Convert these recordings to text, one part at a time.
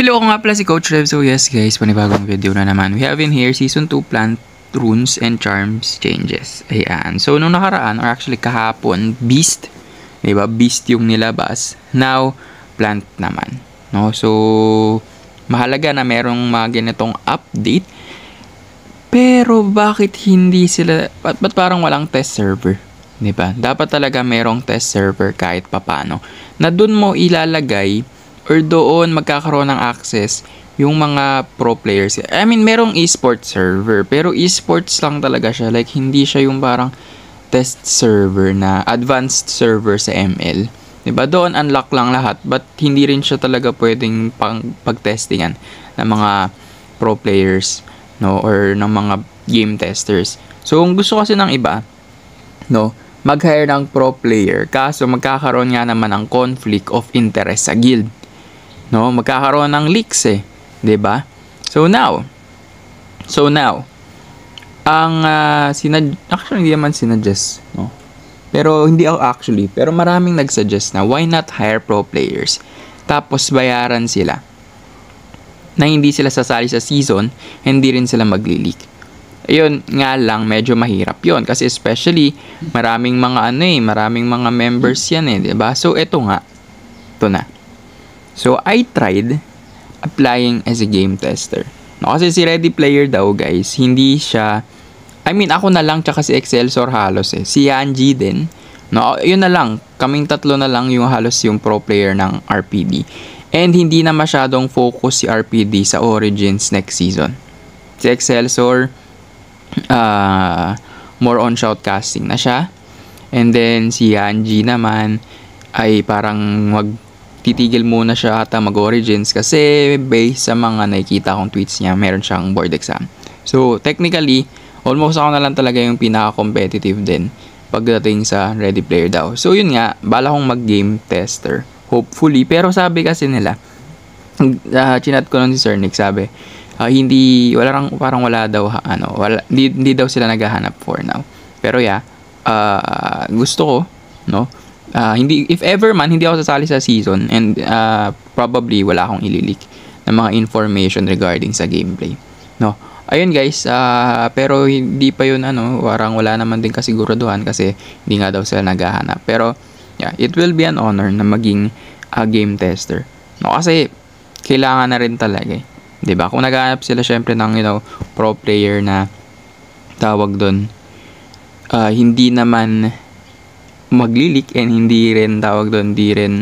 Hello ako nga pala si Coach Rev. So yes guys, panibagong video na naman. We have in here Season 2 Plant Runes and Charms Changes. Ayan. So nung nakaraan, or actually kahapon, Beast. Diba? Beast yung nilabas. Now, Plant naman. No? So, mahalaga na merong mga ganitong update. Pero bakit hindi sila, ba't, ba't parang walang test server? 'di ba? Dapat talaga merong test server kahit papano. Na doon mo ilalagay or doon magkakaroon ng access yung mga pro players. I mean, merong esports server, pero esports lang talaga siya. Like, hindi siya yung parang test server na advanced server sa ML. 'Di ba? Doon unlock lang lahat, but hindi rin siya talaga pwedeng pang pagtestingan ng mga pro players, no, or ng mga game testers. So, kung gusto kasi ng iba, no, mag-hire ng pro player kaso magkakaroon nga naman ng conflict of interest sa guild. No, magkakaroon ng leaks eh, 'di ba? So now, so now, ang uh, sinad actually hindi naman sinadjust, no. Pero hindi ako actually, pero maraming nagsuggest na why not hire pro players tapos bayaran sila na hindi sila sasali sa season, hindi rin sila magli-leak. Ayun nga lang, medyo mahirap yon Kasi especially, maraming mga ano eh, maraming mga members yan eh, ba diba? So, ito nga. Ito na. So, I tried applying as a game tester. No, kasi si Ready Player daw, guys, hindi siya... I mean, ako na lang, tsaka si Excelsior halos eh. Si Yanji din. No, yun na lang. Kaming tatlo na lang yung halos yung pro player ng RPD. And hindi na masyadong focus si RPD sa Origins next season. Si Excelsior, uh, more on shoutcasting na siya. And then si Yanji naman ay parang mag titigil muna siya ata mag-origins kasi based sa mga nakikita kong tweets niya, meron siyang board exam. So, technically, almost ako na lang talaga yung pinaka-competitive din pagdating sa ready player daw. So, yun nga, bala kong mag-game tester. Hopefully. Pero sabi kasi nila, uh, chinat ko nun si Sir Nick, sabi, uh, hindi wala rang parang wala daw ano wala hindi, hindi daw sila naghahanap for now pero yeah uh, gusto ko no uh, hindi if ever man hindi ako sasali sa season and uh, probably wala akong ililik ng mga information regarding sa gameplay no? Ayun guys uh, pero hindi pa yun ano parang wala naman din kasiguraduhan kasi hindi nga daw sila naghahanap. Pero yeah it will be an honor na maging uh, game tester no? Kasi kailangan na rin talaga eh 'Di ba? Kung naghahanap sila syempre ng you know, pro player na tawag doon uh, hindi naman maglilik and hindi rin tawag doon, hindi rin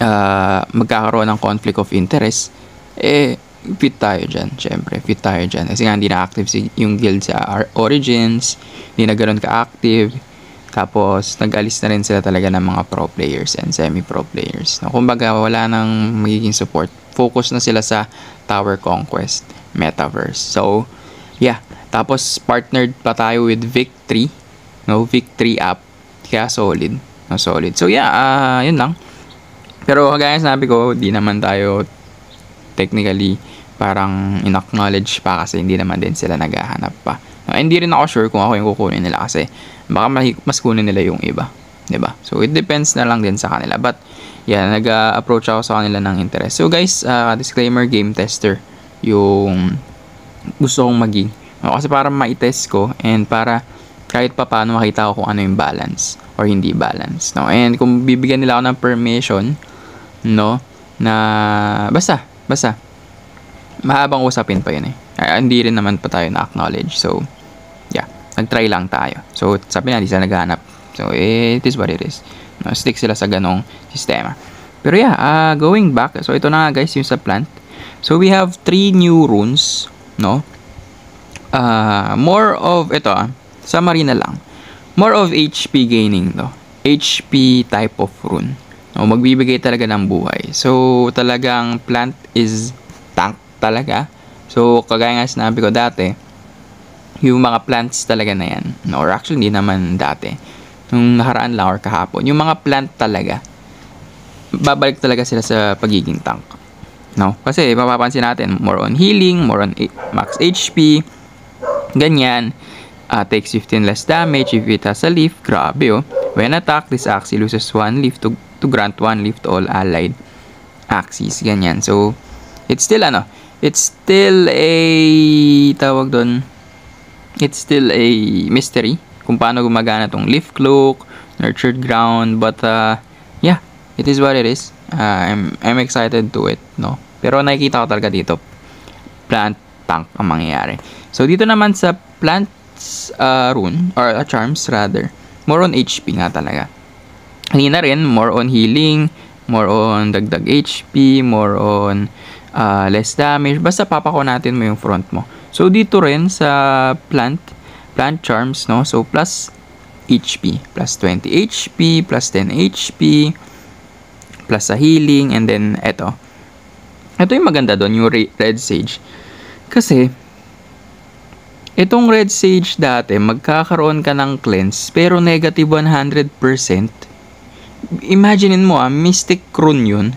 uh, magkakaroon ng conflict of interest, eh, fit tayo dyan, syempre, fit tayo dyan. Kasi nga, hindi na-active si, yung guild sa Origins, hindi na ganoon ka-active, tapos, nag-alis na rin sila talaga ng mga pro players and semi-pro players. No, kumbaga, wala nang magiging support. Focus na sila sa Tower Conquest Metaverse. So, yeah. Tapos, partnered pa tayo with Victory. No, Victory app. Kaya solid. No, solid. So, yeah. Uh, yun lang. Pero, kagaya sabi ko, di naman tayo technically parang in-acknowledge pa kasi hindi naman din sila naghahanap pa. No, hindi rin ako sure kung ako yung kukunin nila kasi baka mas kunin nila yung iba. 'di ba? So it depends na lang din sa kanila. But yeah, nag-approach ako sa kanila ng interest. So guys, uh, disclaimer game tester yung gusto kong maging. No, kasi para ma-test ko and para kahit pa paano makita ko kung ano yung balance or hindi balance, no? And kung bibigyan nila ako ng permission, no, na basta, basta mahabang usapin pa yun eh. Ay, hindi rin naman pa tayo na-acknowledge. So, nag-try lang tayo. So, sabi na, di sila naghahanap. So, eh, it is what it is. No, stick sila sa ganong sistema. Pero yeah, uh, going back, so ito na nga guys, yung sa plant. So, we have three new runes, no? Uh, more of, ito ah, summary na lang. More of HP gaining, no? HP type of rune. No, magbibigay talaga ng buhay. So, talagang plant is tank talaga. So, kagaya nga sinabi ko dati, yung mga plants talaga na yan. No, or actually, hindi naman dati. Nung nakaraan lang or kahapon. Yung mga plant talaga, babalik talaga sila sa pagiging tank. No? Kasi mapapansin natin, more on healing, more on max HP, ganyan. Uh, takes 15 less damage if it has a leaf. Grabe oh. When attacked, this Axie loses 1 leaf to, to grant 1 leaf to all allied axis, ganyan. So, it's still ano, it's still a, tawag doon, it's still a mystery kung paano gumagana tong leaf cloak, nurtured ground, but uh, yeah, it is what it is. Uh, I'm, I'm excited to it, no? Pero nakikita ko talaga dito, plant tank ang mangyayari. So, dito naman sa plants uh, rune, or uh, charms rather, more on HP nga talaga. Kanina rin, more on healing, more on dagdag HP, more on uh, less damage. Basta papako natin mo yung front mo. So, dito rin sa plant, plant charms, no? So, plus HP, plus 20 HP, plus 10 HP, plus sa healing, and then, eto. Ito yung maganda doon, yung red sage. Kasi, itong red sage dati, magkakaroon ka ng cleanse, pero negative 100%. Imaginein mo ah, mystic rune yun,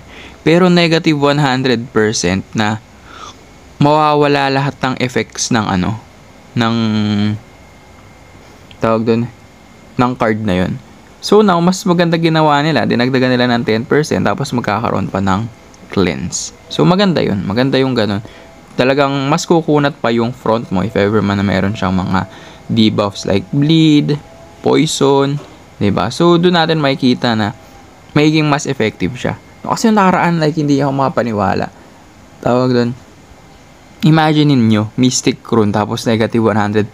pero negative 100% na mawawala lahat ng effects ng ano, ng tawag doon, ng card na yun. So now, mas maganda ginawa nila, dinagdagan nila ng 10% tapos magkakaroon pa ng cleanse. So maganda yun, maganda yung ganun. Talagang mas kukunat pa yung front mo if ever man na meron siyang mga debuffs like bleed, poison, ba? So doon natin makikita na magiging mas effective siya. Kasi yung nakaraan like hindi ako makapaniwala. Tawag doon. Imagine niyo Mystic Rune tapos negative 100%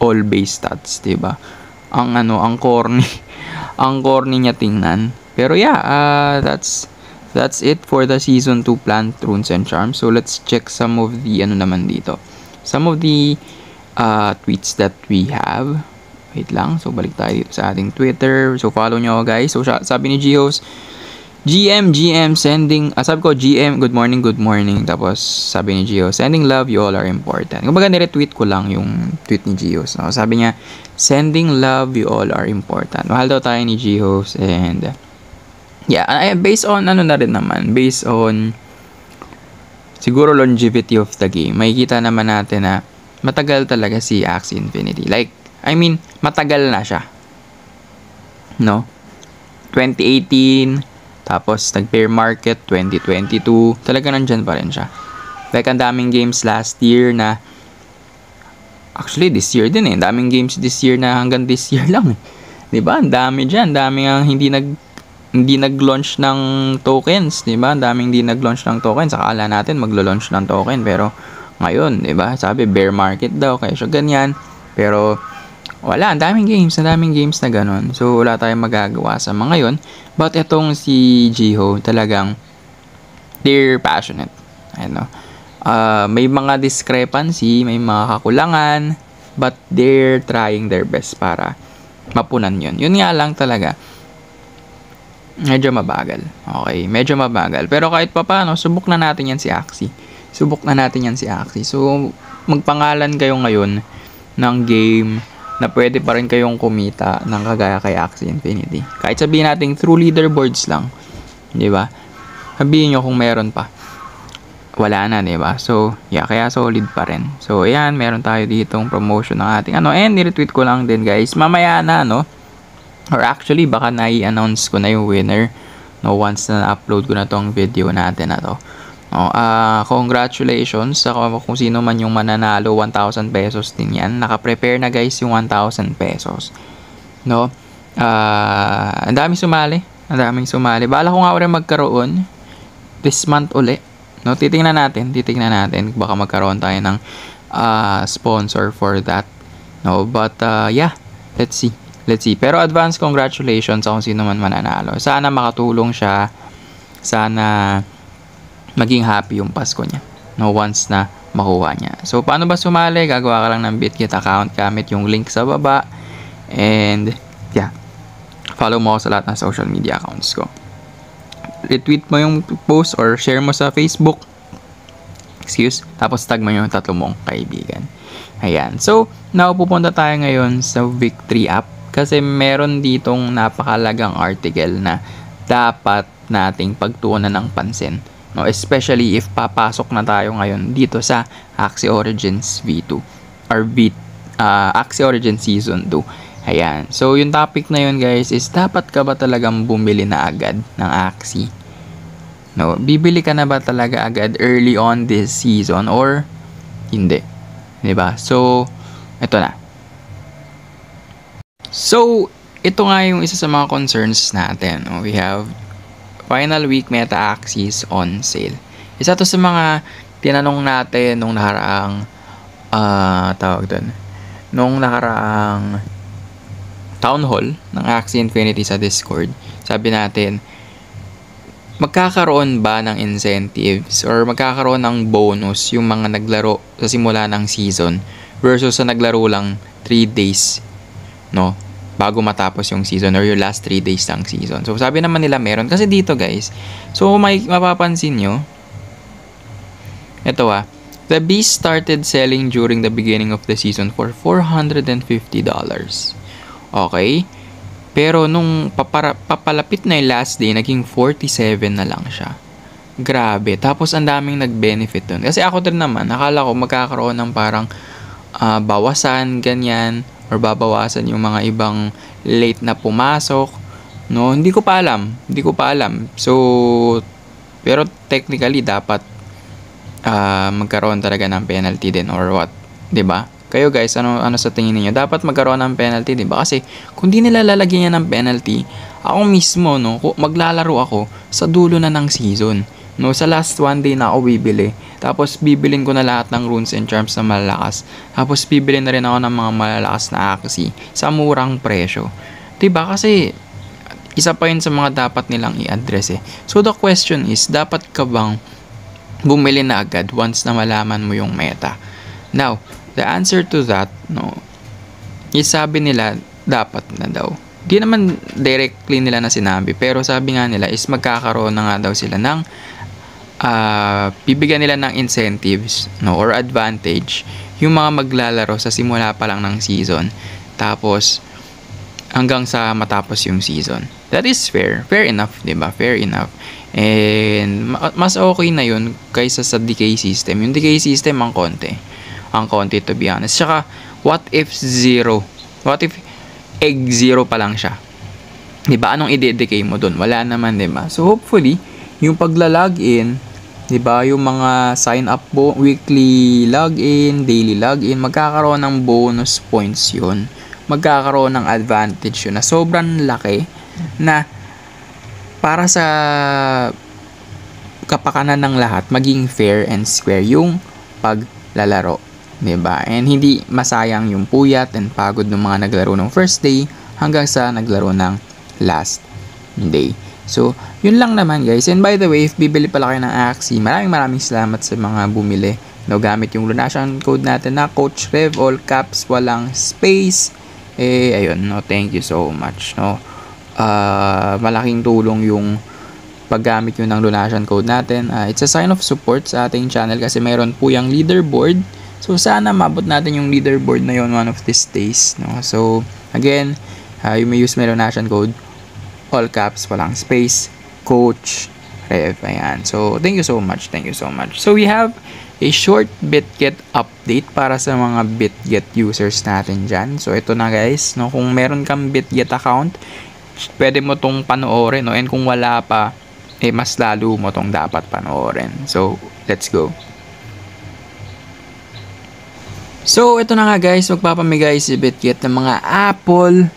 all base stats, ba? Ang ano, ang corny. ang corny niya tingnan. Pero yeah, uh, that's that's it for the season 2 plant runes and charms. So let's check some of the ano naman dito. Some of the uh, tweets that we have. Wait lang. So balik tayo dito sa ating Twitter. So follow nyo guys. So sabi ni Gihos, GM, GM, sending, ah, sabi ko, GM, good morning, good morning. Tapos, sabi ni Gio, sending love, you all are important. Kumbaga, nire-tweet ko lang yung tweet ni Gio. So, sabi niya, sending love, you all are important. Mahal daw tayo ni Gio. And, yeah, based on, ano na rin naman, based on, siguro longevity of the game, makikita naman natin na matagal talaga si Axie Infinity. Like, I mean, matagal na siya. No? 2018, tapos, nag-bear market 2022. Talaga nandyan pa rin siya. Like, ang daming games last year na actually, this year din eh. Daming games this year na hanggang this year lang eh. 'Di ba? Ang dami diyan, dami ang hindi nag hindi nag-launch ng tokens, 'di ba? Daming hindi nag-launch ng tokens. Akala natin maglo-launch ng token pero ngayon, 'di ba? Sabi bear market daw kaya siya ganyan. Pero wala, ang daming games, ang daming games na ganun. So, wala tayong magagawa sa mga yon. But itong si Jiho, talagang they're passionate. Ano, uh, may mga discrepancy, may mga kakulangan, but they're trying their best para mapunan yon. Yun nga lang talaga, medyo mabagal. Okay, medyo mabagal. Pero kahit pa paano, subok na natin yan si Axie. Subok na natin yan si Axie. So, magpangalan kayo ngayon ng game na pwede pa rin kayong kumita ng kagaya kay Axie Infinity. Kahit sabihin natin through leaderboards lang, 'di ba? Sabihin niyo kung meron pa. Wala na, 'di ba? So, yeah, kaya solid pa rin. So, ayan, meron tayo ditong promotion ng ating ano, and ni-retweet ko lang din, guys. Mamaya na, no? Or actually, baka na-announce ko na yung winner no once na na-upload ko na tong video natin na to. Oh, uh, congratulations sa kung sino man yung mananalo, 1,000 pesos din yan. Naka-prepare na guys yung 1,000 pesos. No? Uh, ang daming sumali. Ang daming sumali. Bala ko nga rin magkaroon this month uli. No, titingnan natin, titingnan natin baka magkaroon tayo ng uh, sponsor for that. No, but uh, yeah, let's see. Let's see. Pero advance congratulations sa kung sino man mananalo. Sana makatulong siya. Sana maging happy yung Pasko niya. No, once na makuha niya. So, paano ba sumali? Gagawa ka lang ng BitKit account gamit yung link sa baba. And, yeah. Follow mo ako sa lahat ng social media accounts ko. Retweet mo yung post or share mo sa Facebook. Excuse. Tapos tag mo yung tatlo mong kaibigan. Ayan. So, now pupunta tayo ngayon sa Victory app. Kasi meron ditong napakalagang article na dapat nating pagtuunan ng pansin No, especially if papasok na tayo ngayon dito sa Axie Origins V2 or V uh, Axie Origins Season 2. Ayan. So, yung topic na yun guys is dapat ka ba talagang bumili na agad ng Axie? No, bibili ka na ba talaga agad early on this season or hindi? 'Di ba? So, ito na. So, ito nga yung isa sa mga concerns natin. No? We have final week meta axis on sale. Isa to sa mga tinanong natin nung nakaraang uh, tawag doon. Nung nakaraang town hall ng Axie Infinity sa Discord. Sabi natin, magkakaroon ba ng incentives or magkakaroon ng bonus yung mga naglaro sa simula ng season versus sa naglaro lang 3 days no bago matapos yung season or yung last 3 days ng season. So sabi naman nila meron kasi dito guys. So may mapapansin nyo ito ah The Beast started selling during the beginning of the season for $450. Okay? Pero nung papara, papalapit na yung last day, naging 47 na lang siya. Grabe. Tapos ang daming nag-benefit dun. Kasi ako din naman, nakala ko magkakaroon ng parang uh, bawasan, ganyan, or babawasan yung mga ibang late na pumasok. No, hindi ko pa alam. Hindi ko pa alam. So, pero technically dapat uh, magkaroon talaga ng penalty din or what, 'di ba? Kayo guys, ano ano sa tingin niyo? Dapat magkaroon ng penalty, 'di ba? Kasi kung di nila lalagyan ng penalty, ako mismo no, maglalaro ako sa dulo na ng season. No, sa last one day na ako bibili. Tapos bibilin ko na lahat ng runes and charms na malalakas. Tapos bibilin na rin ako ng mga malalakas na axi sa murang presyo. 'Di ba? Kasi isa pa yun sa mga dapat nilang i-address eh. So the question is, dapat ka bang bumili na agad once na malaman mo yung meta? Now, The answer to that, no, is sabi nila, dapat na daw. Di naman directly nila na sinabi, pero sabi nga nila is magkakaroon na nga daw sila ng uh, bibigyan nila ng incentives no, or advantage yung mga maglalaro sa simula pa lang ng season. Tapos, hanggang sa matapos yung season. That is fair. Fair enough, di ba? Fair enough. And mas okay na yun kaysa sa decay system. Yung decay system ang konti ang konti to be honest. Tsaka, what if zero? What if egg zero pa lang siya? Diba? Anong i-dedicate mo dun? Wala naman, diba? So, hopefully, yung pagla-login, diba? Yung mga sign up po, weekly login, daily login, magkakaroon ng bonus points yun. Magkakaroon ng advantage yun na sobrang laki na para sa kapakanan ng lahat, maging fair and square yung paglalaro. 'di ba? And hindi masayang yung puyat and pagod ng mga naglaro ng first day hanggang sa naglaro ng last day. So, yun lang naman guys. And by the way, if bibili pala kayo ng Axie, maraming maraming salamat sa mga bumili. No, gamit yung lunation code natin na Coach Rev, all caps, walang space. Eh, ayun, no, thank you so much, no. Uh, malaking tulong yung paggamit yun ng lunation code natin. Uh, it's a sign of support sa ating channel kasi meron po yung leaderboard So, sana mabot natin yung leaderboard na yon one of these days. No? So, again, uh, you may use Melonation code, all caps, walang space, coach, rev. Ayan. So, thank you so much. Thank you so much. So, we have a short BitGet update para sa mga BitGet users natin dyan. So, ito na guys. No? Kung meron kang BitGet account, pwede mo tong panoorin. No? And kung wala pa, eh, mas lalo mo tong dapat panoorin. So, let's go. So, ito na nga guys, magpapamigay si BitKit ng mga Apple,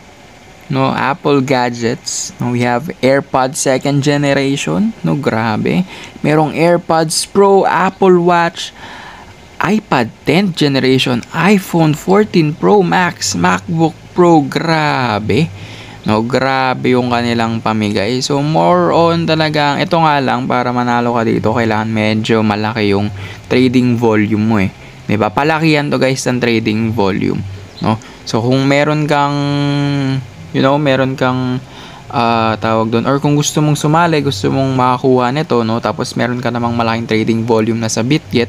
no, Apple gadgets. No, we have AirPods second generation, no, grabe. Merong AirPods Pro, Apple Watch, iPad 10th generation, iPhone 14 Pro Max, MacBook Pro, grabe. No, grabe yung kanilang pamigay. So, more on talagang, ito nga lang, para manalo ka dito, kailangan medyo malaki yung trading volume mo eh. 'Di ba? Palakihan to guys ng trading volume, no? So kung meron kang you know, meron kang uh, tawag doon or kung gusto mong sumali, gusto mong makakuha nito, no? Tapos meron ka namang malaking trading volume na sa Bitget,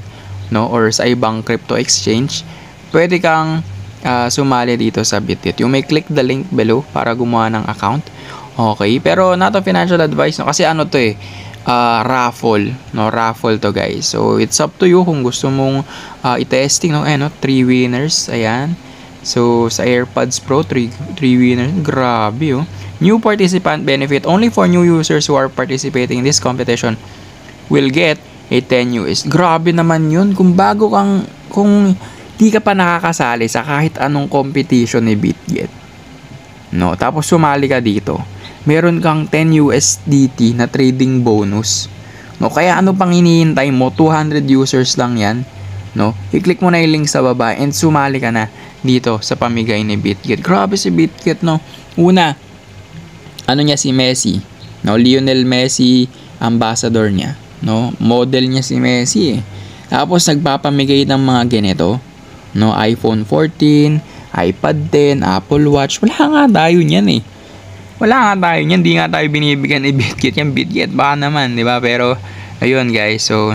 no? Or sa ibang crypto exchange, pwede kang uh, sumali dito sa Bitget. You may click the link below para gumawa ng account. Okay, pero not a financial advice no kasi ano to eh uh, raffle, no? Raffle to guys. So it's up to you kung gusto mong uh, i-testing no, eh no, 3 winners, ayan. So sa AirPods Pro 3 3 winners, grabe oh. New participant benefit only for new users who are participating in this competition will get a 10 US. Grabe naman yun. Kung bago kang, kung di ka pa nakakasali sa kahit anong competition ni BitGet. No, tapos sumali ka dito. Meron kang 10 USDT na trading bonus. No, kaya ano pang hinihintay mo? 200 users lang 'yan. No? I-click mo na yung link sa baba and sumali ka na dito sa pamigay ni BitGet. Grabe si BitGet, no? Una, ano niya si Messi, no? Lionel Messi ambassador niya, no? Model niya si Messi eh. Tapos nagpapamigay ng mga ganito, no? iPhone 14, iPad 10, Apple Watch. Wala nga tayo niyan eh. Wala nga tayo niyan, hindi nga tayo binibigyan ni BitGet. Yan BitGet baka naman, 'di ba? Pero ayun guys, so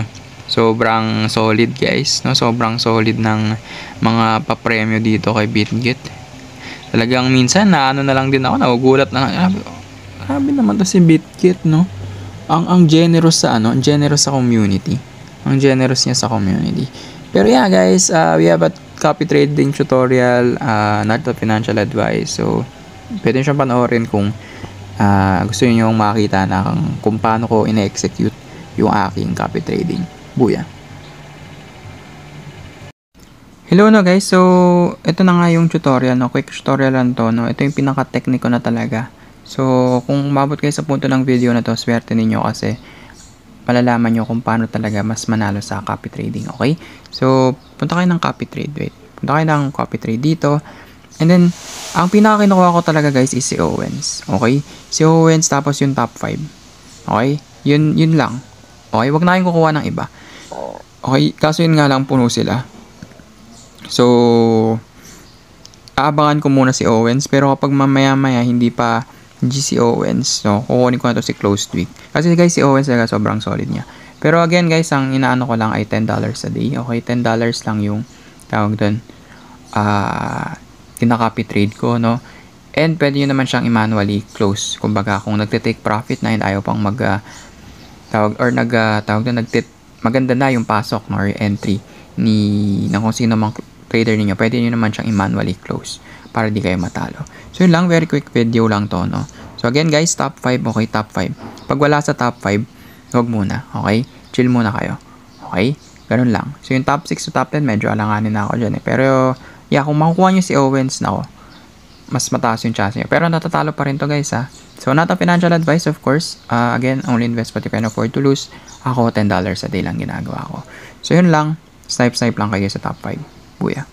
sobrang solid guys no? Sobrang solid ng mga papremyo dito kay BitGet talagang minsan na ano na lang din ako nagugulat na grabe, grabe naman to si BitGet no? Ang ang generous sa ano ang generous sa community. Ang generous niya sa community. Pero yeah guys uh, we have a copy trading tutorial uh, not a financial advice. So pwede siyang panoorin kung uh, gusto niyo makita na kung, paano ko ine-execute yung aking copy trading buya. Hello no guys, so ito na nga yung tutorial, no? quick tutorial lang to, no? ito yung pinaka-technico na talaga. So kung umabot kayo sa punto ng video na to, swerte ninyo kasi malalaman nyo kung paano talaga mas manalo sa copy trading, okay? So punta kayo ng copy trade, wait. Punta kayo ng copy trade dito. And then, ang pinaka kinukuha ko talaga guys is si Owens, okay? Si Owens tapos yung top 5, okay? Yun, yun lang. Okay, wag na kayong kukuha ng iba. Okay, kaso yun nga lang puno sila. So, aabangan ko muna si Owens. Pero kapag mamaya-maya hindi pa GC Owens, so kukunin ko na to si Closed Week. Kasi guys, si Owens talaga sobrang solid niya. Pero again guys, ang inaano ko lang ay $10 a day. Okay, $10 lang yung tawag doon. Ah, uh, kinakopy trade ko, no? And pwede nyo naman siyang i-manually close. Kumbaga, kung nagte-take profit na and ayaw pang mag uh, tawag or nag uh, tawag na nagtit maganda na yung pasok no, or entry ni ng kung sino mang trader niyo pwede niyo naman siyang i-manually close para di kayo matalo. So yun lang, very quick video lang to, no? So again guys, top 5, okay, top 5. Pag wala sa top 5, huwag muna, okay? Chill muna kayo, okay? Ganun lang. So yung top 6 to top 10, medyo alanganin na ako dyan eh. Pero, yeah, kung makukuha nyo si Owens na ako, mas mataas yung chance nyo. Pero natatalo pa rin to guys ha. So, not a financial advice, of course. Uh, again, only invest what you can afford to lose. Ako, $10 a day lang ginagawa ko. So, yun lang. Snipe-snipe lang kayo sa top 5. Buya.